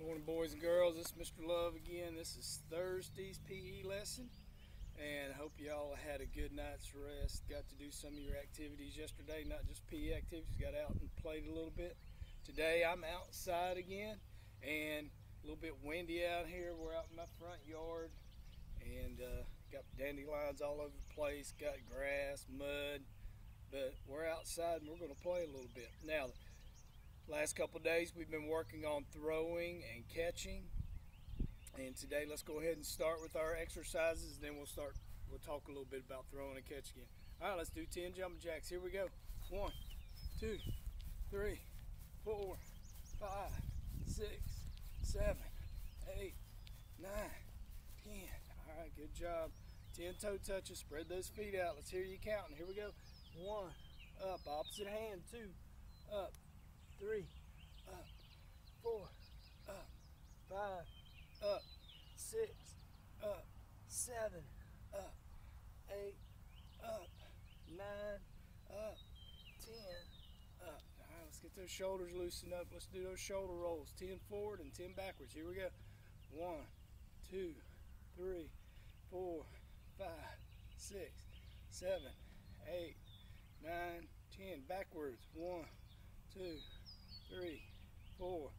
Morning, boys and girls. This is Mr. Love again. This is Thursday's PE lesson, and I hope y'all had a good night's rest. Got to do some of your activities yesterday, not just PE activities. Got out and played a little bit. Today I'm outside again, and a little bit windy out here. We're out in my front yard, and uh, got dandelions all over the place. Got grass, mud, but we're outside and we're going to play a little bit now. Last couple days we've been working on throwing and catching. And today let's go ahead and start with our exercises and then we'll start, we'll talk a little bit about throwing and catching. Again. All right, let's do 10 jumping jacks. Here we go. One, two, three, four, five, six, seven, eight, nine, ten. All right, good job. 10 toe touches. Spread those feet out. Let's hear you counting. Here we go. One, up, opposite hand, two, up, three, up, four, up, five, up, six, up, seven, up, eight, up, nine, up, ten, up. All right, let's get those shoulders loosened up. Let's do those shoulder rolls. 10 forward and 10 backwards. Here we go. One, two, three, four, five, six, seven, eight, nine, ten. Backwards. One, two, three, four,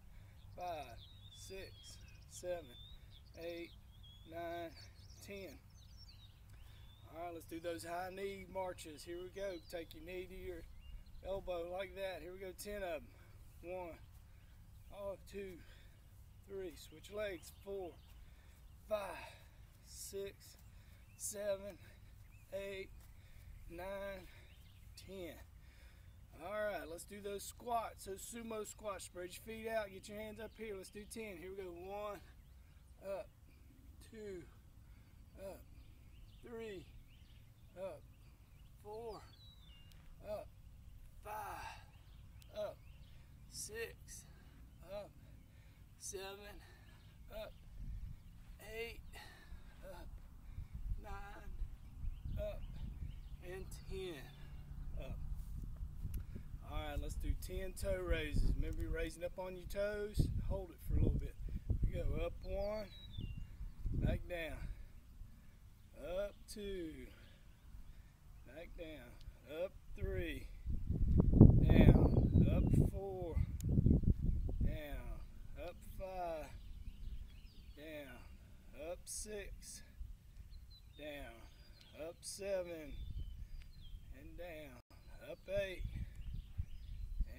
five, six, seven, eight, nine, ten. All right, let's do those high knee marches. Here we go. Take your knee to your elbow like that. Here we go. Ten of them. One, oh, two, three. Switch legs. Four, five, six, seven, eight, nine, ten. All right, let's do those squats, those sumo squats. Spread your feet out, get your hands up here. Let's do 10. Here we go. One, up, two, up, three, up, four, up, five, up, six, up, seven, up, eight, up, nine, up, and 10. All right, let's do 10 toe raises. Remember you're raising up on your toes. Hold it for a little bit. We go up one, back down. Up two, back down. Up three, down. Up four, down. Up five, down. Up six, down. Up seven, and down. Up eight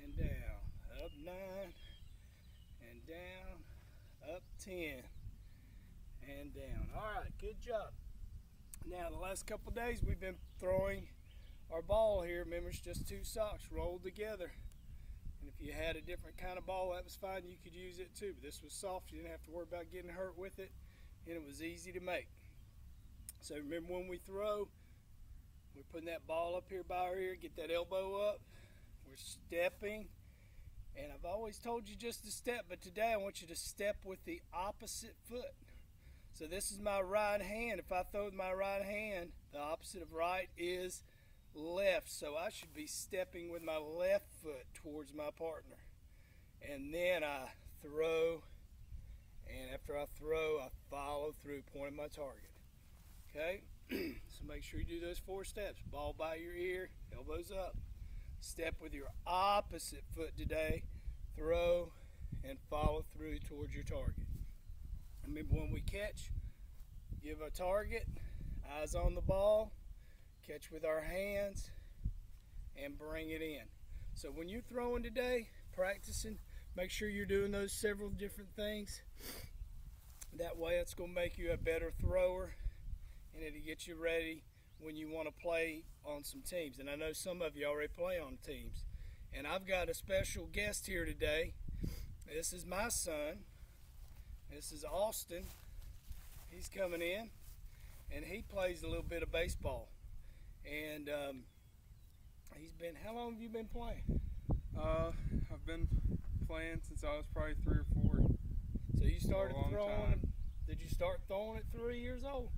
and down, up nine and down, up 10 and down. All right, good job. Now, the last couple days we've been throwing our ball here. Remember, it's just two socks rolled together. And if you had a different kind of ball, that was fine. You could use it too. But this was soft. You didn't have to worry about getting hurt with it. And it was easy to make. So remember when we throw, we're putting that ball up here by our ear, get that elbow up, we're stepping, and I've always told you just to step, but today I want you to step with the opposite foot. So this is my right hand. If I throw with my right hand, the opposite of right is left. So I should be stepping with my left foot towards my partner. And then I throw, and after I throw, I follow through, pointing my target. Okay? so make sure you do those four steps. Ball by your ear, elbows up. Step with your opposite foot today. Throw and follow through towards your target. Remember when we catch, give a target, eyes on the ball, catch with our hands, and bring it in. So when you're throwing today, practicing, make sure you're doing those several different things. That way it's going to make you a better thrower and it'll get you ready when you want to play on some teams. And I know some of you already play on teams. And I've got a special guest here today. This is my son. This is Austin. He's coming in, and he plays a little bit of baseball. And um, he's been. How long have you been playing? Uh, I've been playing since I was probably three or four. So you started throwing. time. Did you start throwing at three years old?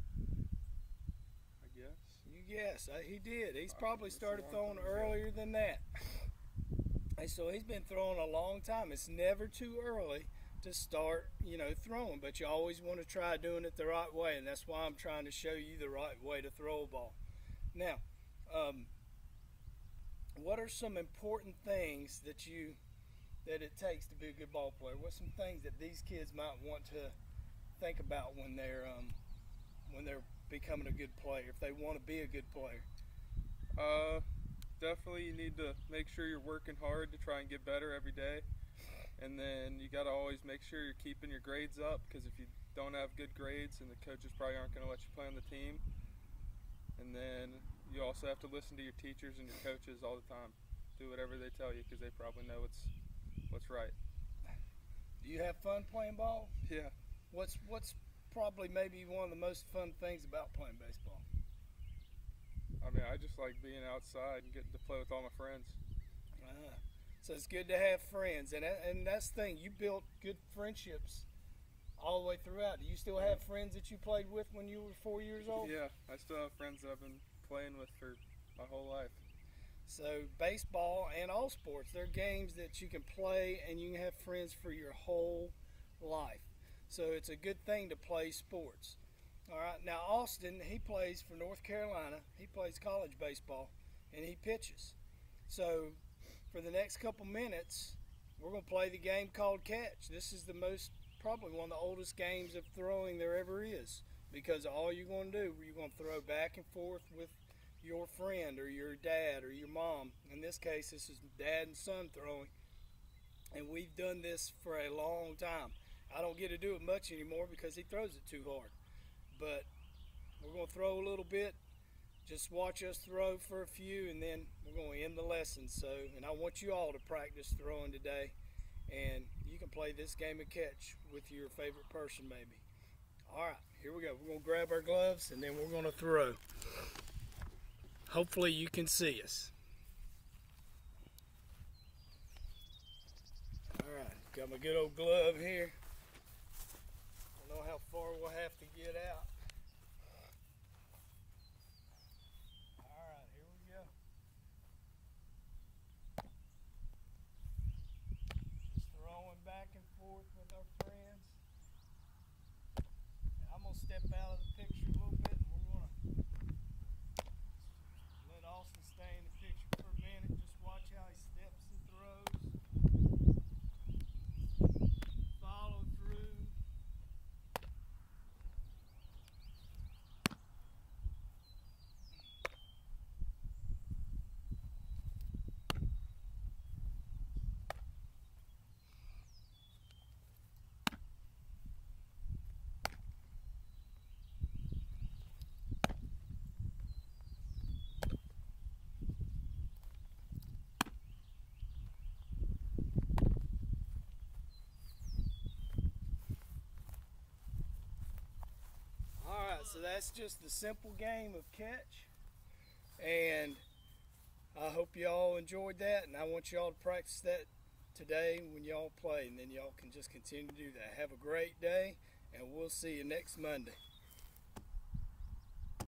I guess. You guess. Uh, he did. He's probably started throwing earlier than that. And so he's been throwing a long time. It's never too early to start, you know, throwing. But you always want to try doing it the right way, and that's why I'm trying to show you the right way to throw a ball. Now, um, what are some important things that you that it takes to be a good ball player? What's some things that these kids might want to think about when they're um, when they're becoming a good player, if they want to be a good player? Uh, definitely you need to make sure you're working hard to try and get better every day. And then you got to always make sure you're keeping your grades up because if you don't have good grades, and the coaches probably aren't going to let you play on the team. And then you also have to listen to your teachers and your coaches all the time. Do whatever they tell you because they probably know what's what's right. Do you have fun playing ball? Yeah. What's what's probably maybe one of the most fun things about playing baseball? I mean, I just like being outside and getting to play with all my friends. Uh, so it's good to have friends, and and that's the thing. You built good friendships all the way throughout. Do you still have friends that you played with when you were four years old? Yeah, I still have friends that I've been playing with for my whole life. So baseball and all sports, they're games that you can play and you can have friends for your whole life. So it's a good thing to play sports. All right. Now Austin, he plays for North Carolina. He plays college baseball and he pitches. So for the next couple minutes, we're going to play the game called catch. This is the most probably one of the oldest games of throwing there ever is because all you're going to do, you're going to throw back and forth with your friend or your dad or your mom. In this case, this is dad and son throwing. And we've done this for a long time. I don't get to do it much anymore because he throws it too hard. But we're going to throw a little bit. Just watch us throw for a few and then we're going to end the lesson. So, and I want you all to practice throwing today. And you can play this game of catch with your favorite person maybe. All right, here we go. We're going to grab our gloves and then we're going to throw. Hopefully you can see us. All right, got my good old glove here. How far we'll have to get out. All right, here we go. Just throwing back and forth with our friends. And I'm gonna step out of the picture a little bit and we're gonna let Austin stay in the picture for a minute. Just watch how he steps and throws. Follow through. All so that's just the simple game of catch. And I hope y'all enjoyed that. And I want y'all to practice that today when y'all play. And then y'all can just continue to do that. Have a great day, and we'll see you next Monday.